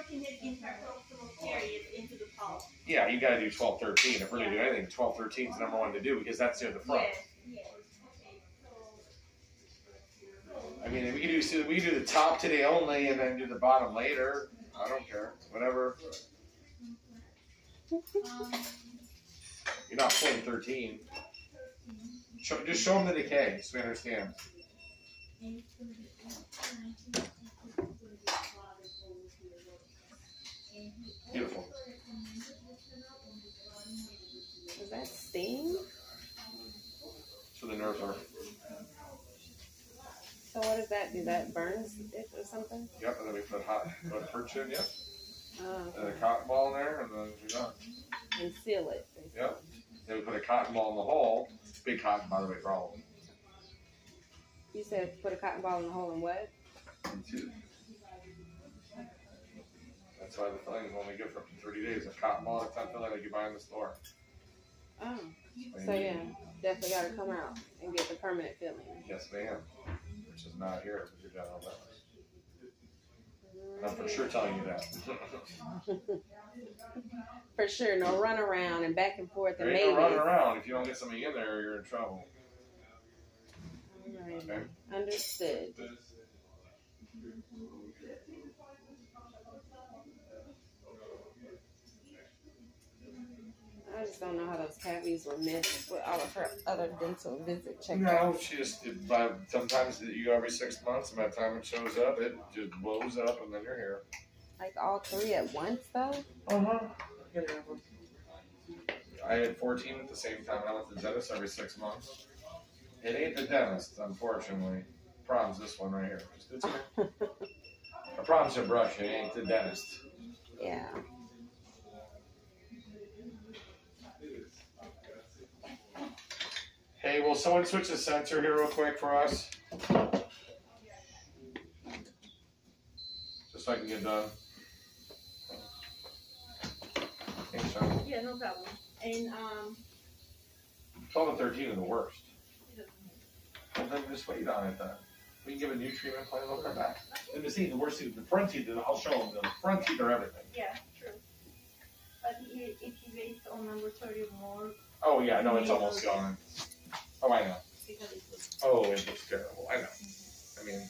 S3: Okay, 13 is period into the.
S4: Yeah, you gotta do 12, 13. If we're gonna do anything, 12, 13 is number one to do because that's near the front.
S3: Yes, yes.
S4: I mean, we can do we can do the top today only and then do the bottom later. I don't care. Whatever.
S3: Um,
S4: You're not pulling 13. Show, just show them the decay so we understand. Beautiful.
S1: Does that sting?
S6: So the nerves are.
S1: So what does that do? That burns it or something?
S4: Yep, and then we put hot, put hurt in, yep.
S1: Oh.
S4: And a cotton ball in there, and then you're done.
S1: And seal it. Basically.
S4: Yep. Then we put a cotton ball in the hole. Big cotton, by the way, for all of them.
S1: You said put a cotton ball in the hole and what?
S4: That's why the fillings only good for up to 30 days. A cotton ball a time filling like you buy in the store.
S1: Oh, so yeah, definitely got to come out and get the permanent filling.
S4: Yes, ma'am. Which is not here because you're down on that. I'm for sure telling you that.
S1: For sure, no run around and back and forth and
S4: there ain't no
S1: maybe.
S4: running around. If you don't get something in there, you're in trouble.
S1: Alright,
S4: Okay?
S1: Understood. I just don't know how those cavities were missed with all of her other dental visit checkups.
S4: No, she just it, by, sometimes you go every six months, and by the time it shows up, it just blows up, and then you're here.
S1: Like all three at once, though.
S4: Uh huh. I had 14 at the same time. I went to the dentist every six months. It ain't the dentist, unfortunately. Problem's this one right here. Just it's okay. I promise you, brush. It ain't the dentist.
S1: Yeah.
S4: Hey, will someone switch the sensor here real quick for us? Just so I can get done. Thanks, Sean.
S3: Yeah, no problem. And um,
S4: 12 and 13 are the worst. Well, then just wait on it then. We can give a new treatment plan, they'll come back. And the see, the worst thing, the front teeth, I'll show them, the front teeth are everything.
S3: yeah, true. But if he waits on number thirty more,
S4: Oh, yeah, no, it's almost gone. Oh, I know.
S3: because it was
S4: Oh, it looks terrible, I know. I mean,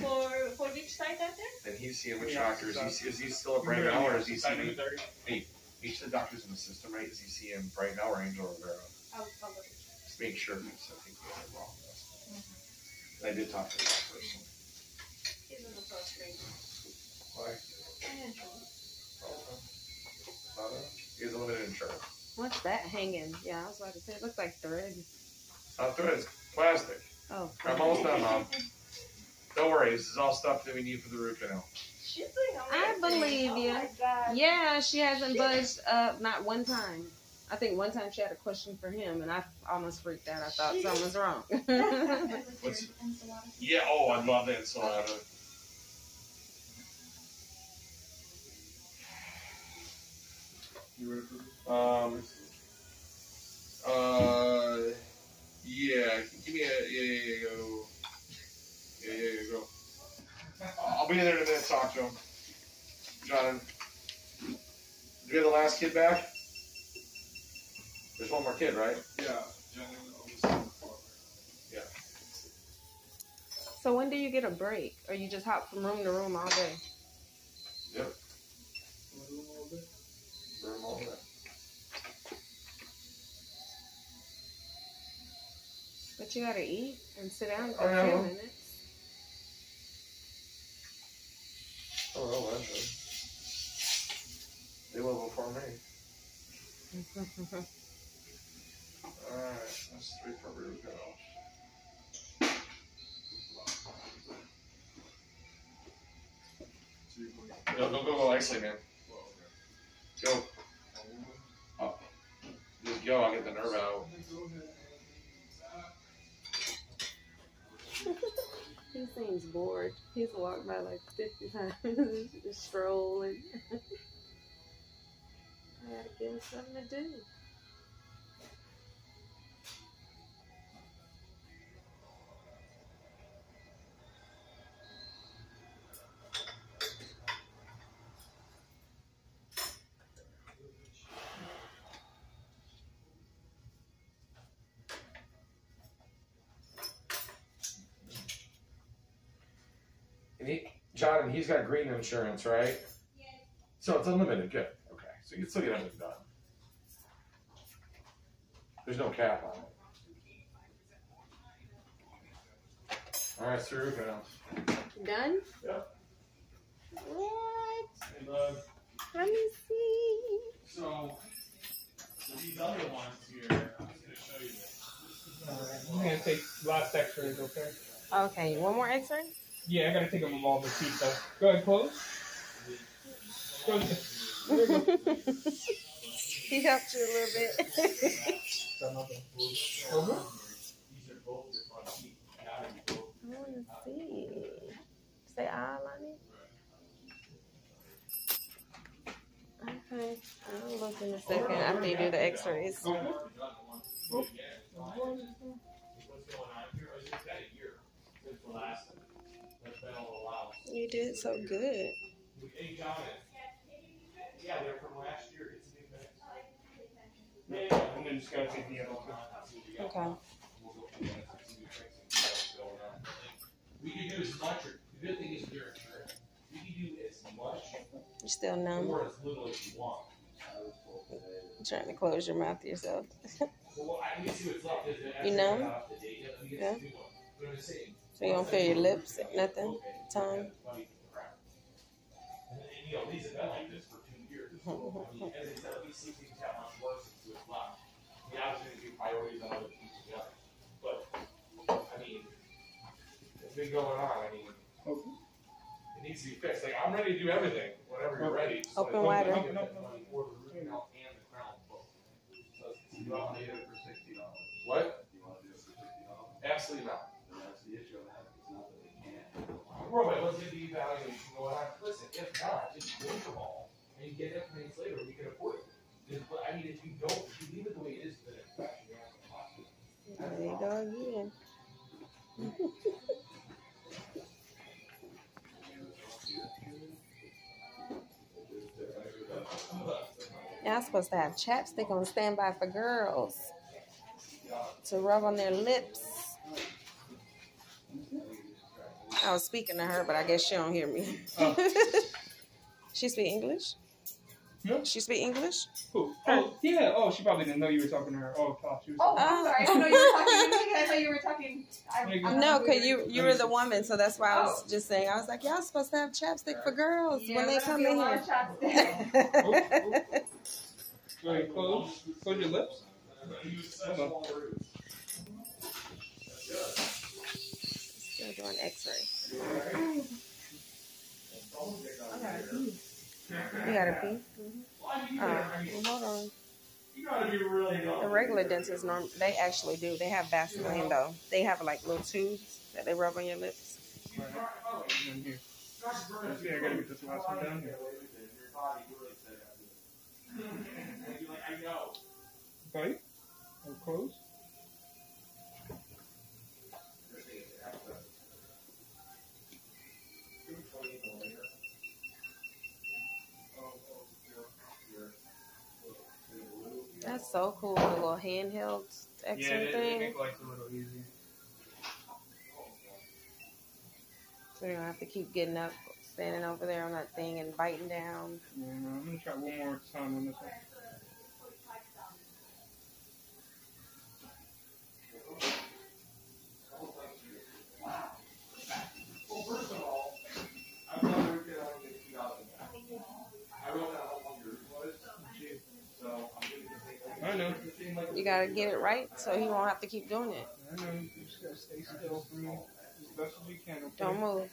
S3: for for which side out there?
S4: and he's seeing which
S6: Yeah,
S4: doctors,
S6: so-
S4: is, is he still up right
S6: You're
S4: now, or is he
S6: sometime in
S4: seeing,
S6: the 30.
S4: each of the doctors in the system, right, is he seeing right now or Angel Rivera?
S3: I'll, I'll look.
S4: Just make sure, because I think we had it wrong. Mm-hmm. I did talk to that person.
S3: He's in the first grade.
S4: Why?
S3: Financial.
S4: Not a, he has a limited insurance.
S1: What's that hanging? Yeah, I was about to say it looks like thread.
S4: Uh, not thread, it's plastic.
S1: Oh,
S4: I'm almost done, Mom. Don't worry, this is all stuff that we need for the root canal.
S1: I believe
S3: oh
S1: you.
S3: my.
S1: Yeah, she hasn't budged up not one time. I think one time she had a question for him, and I almost freaked out. I thought something was wrong.
S4: What's- Yeah, oh, I love that enchilada.
S6: You ready for
S4: Um, uh, yeah, give me a, yeah, yeah, yeah, go. Yeah, yeah, yeah, go. I'll be in there in a minute, talk to him. John, do we have the last kid back? There's one more kid, right?
S6: Yeah, Jenny on the second floor.
S1: so when do you get a break, or you just hop from room to room all day? Yep.
S4: Room all day. Room all day.
S1: But you gotta eat and sit down for a few minutes.
S4: Oh, well, that's good. They will before me. Alright, that's three for canal. Go, go, go, go, actually, man. Go. Oh. Just go, I'll get the nerve out.
S1: He seems bored. He's walked by like 50 times, just strolling. I gotta give him something to do.
S4: John, and he's got green insurance, right? Yes. So it's unlimited, good. Okay, so you can still get everything done. There's no cap on it. Alright, it's through now.
S1: Done?
S4: Yeah.
S1: What?
S6: Hey, bud.
S1: Let me see.
S6: So,
S5: These other ones here, I'm just gonna show you this.
S2: Alright, I'm gonna take last X-rays, okay?
S1: Okay, one more X-ray.
S2: Yeah, I gotta take them of all the teeth though. Go ahead, close. Go ahead.
S1: he helped you a little bit.
S2: Over.
S5: These are both your front teeth. Gotta be both.
S1: I want to see. Say ah, Lonnie. Okay, I'll look in a second after you do the X-rays.
S2: Over.
S1: You did so good.
S5: Yeah, they're from last year. It's new
S2: then just take the other one.
S1: Okay.
S4: We can do as much, the good thing is insurance. We can do as much
S1: You still numb.
S4: or as little as you want.
S1: Trying to close your mouth yourself. You numb? Yeah.
S4: The new one. But I'm just saying,
S1: So you don't feel your lips, nothing, tongue.
S4: And then, you know, these have been like this for two years. I mean, as I said, at least see things have much worse to its left. Yeah, I was gonna do priorities on other pieces, yeah. But, I mean, it's been going on, I mean, it needs to be fixed. Like, I'm ready to do everything, whenever you're ready. Just
S1: Open
S4: like,
S1: wider.
S4: get that money For the and the crown both. So it's-
S7: You want to do it for sixty dollars?
S4: What?
S7: You want to do it for sixty dollars?
S4: Absolutely not.
S7: Then that's the issue I'm having, it's not that they can't.
S4: Get the evaluation going on. Listen, if not, just them all and get information later, we can afford it. But I mean, if you don't, if you leave it the way it is, then it's actually not gonna cost you.
S1: There you go again. Y'all supposed to have chapstick on standby for girls to rub on their lips. I was speaking to her, but I guess she don't hear me.
S2: Oh.
S1: she speak English?
S2: No.
S1: She speak English?
S2: Who? Oh, yeah. Oh, she probably didn't know you were talking to her. Oh, thought she was.
S8: Oh, I'm oh. sorry. I didn't know you were talking to me. I thought you were talking. I, I'm
S1: No, cause you you were the woman, so that's why I was oh. just saying. I was like, y'all supposed to have chapstick for girls
S8: Yeah,
S1: when they come in here.
S8: of chapstick.
S2: Oh, Go ahead, close. Close your lips. Hold on.
S1: Still doing X-ray.
S8: Okay.
S1: You gotta pee. Mm-hmm. Oh, well, hold on.
S5: You gotta be really
S1: The regular dentists, norm they actually do. They have Vaseline though. They have like little tubes that they rub on your lips.
S2: In here. See, I gotta get this last one down here.
S5: I know.
S2: Bite. Or close.
S1: That's so cool. The little handheld
S2: Yeah,
S1: X-ray
S2: they, they
S1: thing.
S2: make life a little easier.
S1: So you don't have to keep getting up, standing over there on that thing and biting down.
S2: Yeah, no, I'm gonna try one more time on this one.
S5: I
S2: know.
S1: You gotta get it right so he won't have to keep doing it.
S2: I know. You just gotta stay still for me as best as you can. Okay?
S1: Don't move.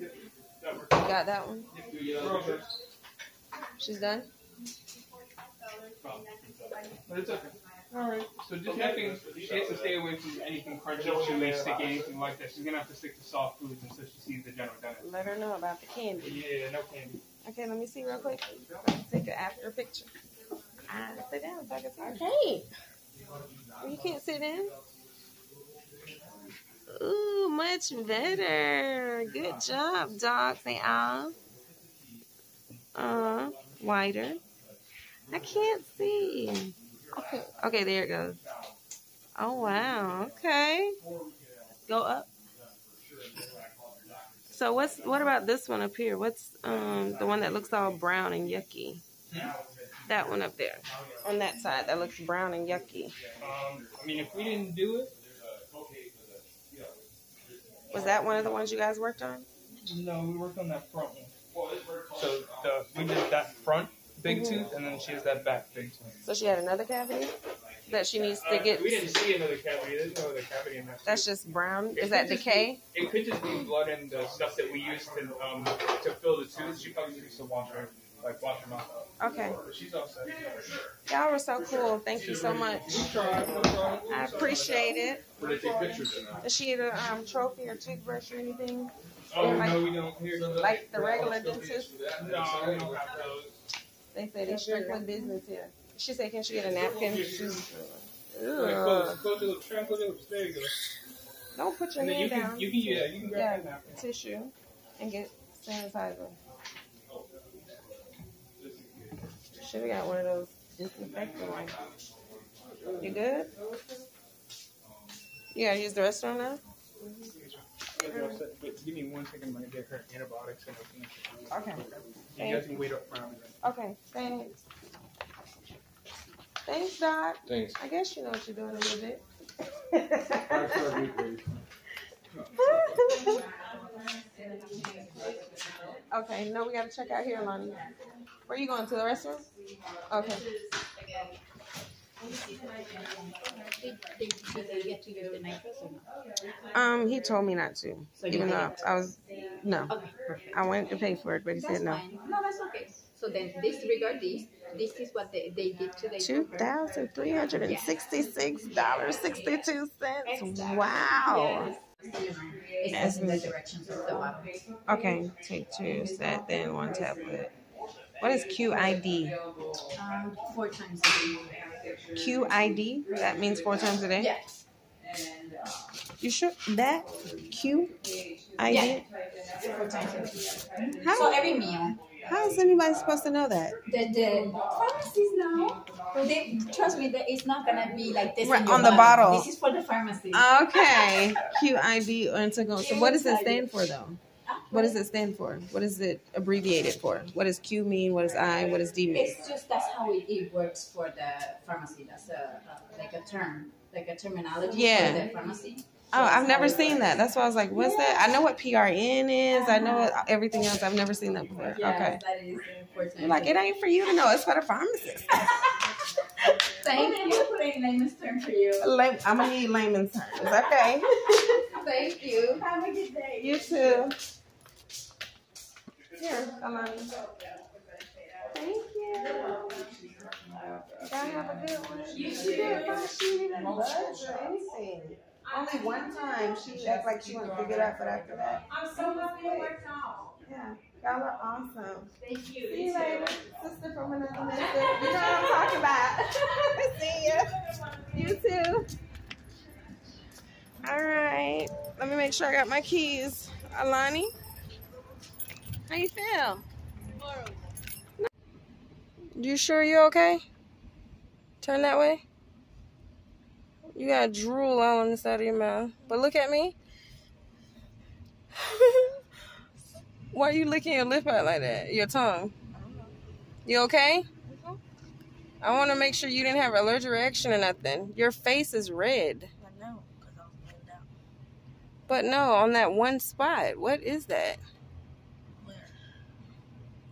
S1: You got that one? She's done?
S2: But it's okay. Alright. So just nothing. She has to stay away from anything crunchy, chewy, sticky, anything like that. She's gonna have to stick to soft foods until she sees the general dentist.
S1: Let her know about the candy.
S2: Yeah, no candy.
S1: Okay, let me see real quick. Take an after picture. Ah, sit down so I can see. I can't. You can't sit down. Ooh, much better. Good job, dog. Say ah. Uh, wider. I can't see. Okay, there it goes. Oh wow. Okay. Go up. So what's what about this one up here? What's um the one that looks all brown and yucky? That one up there. On that side that looks brown and yucky.
S2: Um, I mean, if we didn't do it,
S1: Was that one of the ones you guys worked on?
S2: No, we worked on that front one. So the we did that front big
S1: Mhm.
S2: tooth, and then she has that back big tooth.
S1: So she had another cavity that she needs to
S2: Uh,
S1: get.
S2: we didn't see another cavity. There's no other cavity in that.
S1: That's
S2: tooth.
S1: just brown.
S2: It
S1: Is that decay?
S2: be- It could just be blood and the stuff that we use to um to fill the tooth. She probably needs to wash her like wash her mouth out.
S1: Okay.
S2: But she's all set.
S1: Y'all were so cool. Thank you so much. I appreciate it.
S4: Where they take pictures in
S1: she get a um, trophy or toothbrush or anything?
S2: Oh
S1: Like-
S2: no, we don't. Here,
S1: Like the regular dentist?
S2: no, we don't have those.
S1: They say they strictly business here. She said, can she get a napkin? She's, uh,
S2: Like,
S1: Ugh.
S2: close, close your lips. Try and close your lips. There you go.
S1: Don't put your
S2: And then you
S1: hand
S2: can
S1: down.
S2: you can yeah you can grab
S1: Yeah,
S2: that napkin.
S1: tissue and get sanitizer. Should have got one of those disinfectant ones. You good? You gotta use the restroom now?
S2: But give me one second. I'm gonna get her antibiotics and everything.
S1: Okay.
S2: You guys can wait up around.
S1: Okay, thanks. Thanks, Doc.
S4: Thanks.
S1: I guess you know what you're doing a little bit.
S4: Five star view, please.
S1: okay, no, we gotta check out here, Lonnie. Where are you going to the restroom? Okay.
S9: Did, did, did they get to use the nitrous or not?
S1: Um, he told me not to.
S9: So
S1: Even though
S9: didn't?
S1: I was no.
S9: Okay, perfect.
S1: I went to pay for it, but he
S9: That's
S1: said no.
S9: fine. No, that's okay. So then disregard this. This is what they, they did today.
S1: Two thousand three hundred and sixty-six dollars sixty-two cents. Wow.
S9: It's in the directions of the bottom.
S1: Okay, take two, set then one tablet. What is QID?
S9: Um, four times a day.
S1: QID? That means four times a day?
S9: Yeah.
S1: You sure? That QID?
S9: Yeah. Four times a day. So every meal.
S1: how is anybody supposed to know that?
S9: The the pharmacies now. They trust me that it's not gonna be like this
S1: Right, on the
S9: bottle. This is for the pharmacy.
S1: Okay. QID or. So what does it stand for though? What does it stand for? What is it abbreviated for? What does Q mean? What does I? What does D mean?
S9: It's just that's how it, it works for the pharmacy. That's a, uh, like a term, like a terminology
S1: Yeah.
S9: for the pharmacy.
S1: Oh, I've never
S9: That's how it
S1: seen that. That's why I was like, what's that? I know what PRN is. I know what everything else. I've never seen that before. Okay.
S9: that is important.
S1: You're like, it ain't for you to know. It's for the pharmacist.
S9: Thank you. Put in layman's term for you.
S1: I'm gonna need layman's terms. Okay.
S9: Thank you. Have a good day.
S1: You too. Here, Alani. Thank you. Y'all have a good one. You too. She didn't budge or anything. Only one time she acted like she wanted to pick it up, but after that.
S8: I'm so happy it worked out.
S1: Yeah. Y'all are awesome.
S8: Thank you.
S1: See you later. Sister from another mister. You know what I'm talking about. See ya. You too. All right. Let me make sure I got my keys. Alani, how you feel? You sure you're okay? Turn that way. You got drool all on the side of your mouth. But look at me. Why are you licking your lip out like that? Your tongue. You okay? I want to make sure you didn't have an allergic reaction or nothing. Your face is red.
S8: I know, because I was laying down.
S1: But no, on that one spot. What is that?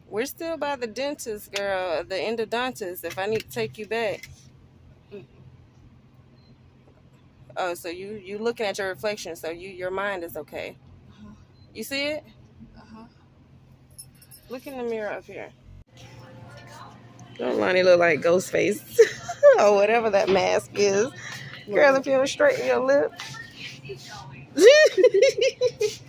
S1: We're still by the dentist, girl. The endodontist. If I need to take you back. Oh, so you you looking at your reflection, so you your mind is okay.
S8: Uh-huh.
S1: You see it?
S8: Uh-huh.
S1: Look in the mirror up here. Don't Lonnie look like Ghostface or whatever that mask is. Girl, if you don't straighten your lip.